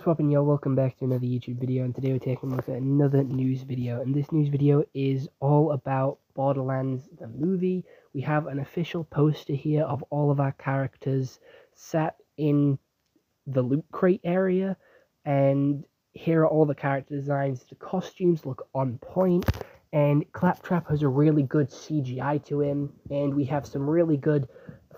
what's poppin' y'all, welcome back to another YouTube video, and today we're taking a look at another news video, and this news video is all about Borderlands the movie. We have an official poster here of all of our characters sat in the loot crate area, and here are all the character designs. The costumes look on point, and Claptrap has a really good CGI to him, and we have some really good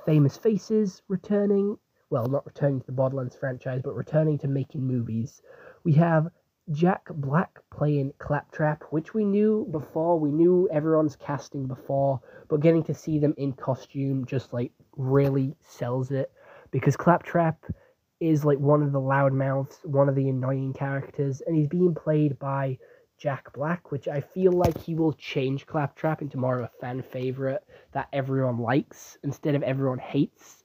famous faces returning, well, not returning to the Borderlands franchise, but returning to making movies. We have Jack Black playing Claptrap, which we knew before. We knew everyone's casting before, but getting to see them in costume just like really sells it because Claptrap is like one of the loudmouths, one of the annoying characters, and he's being played by Jack Black, which I feel like he will change Claptrap into more of a fan favorite that everyone likes instead of everyone hates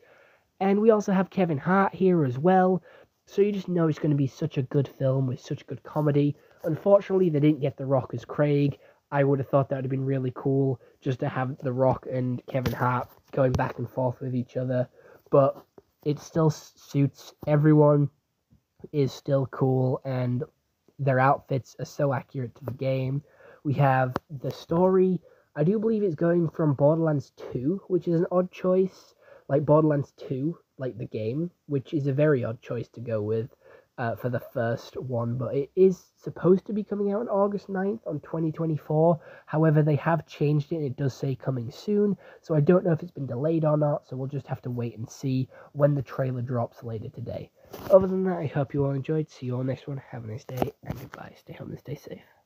and we also have Kevin Hart here as well. So you just know it's going to be such a good film with such good comedy. Unfortunately, they didn't get The Rock as Craig. I would have thought that would have been really cool just to have The Rock and Kevin Hart going back and forth with each other. But it still suits everyone, is still cool, and their outfits are so accurate to the game. We have the story. I do believe it's going from Borderlands 2, which is an odd choice like Borderlands 2, like the game, which is a very odd choice to go with uh, for the first one, but it is supposed to be coming out on August 9th on 2024. However, they have changed it it does say coming soon, so I don't know if it's been delayed or not, so we'll just have to wait and see when the trailer drops later today. Other than that, I hope you all enjoyed. See you all next one. Have a nice day and goodbye. Stay home and stay safe.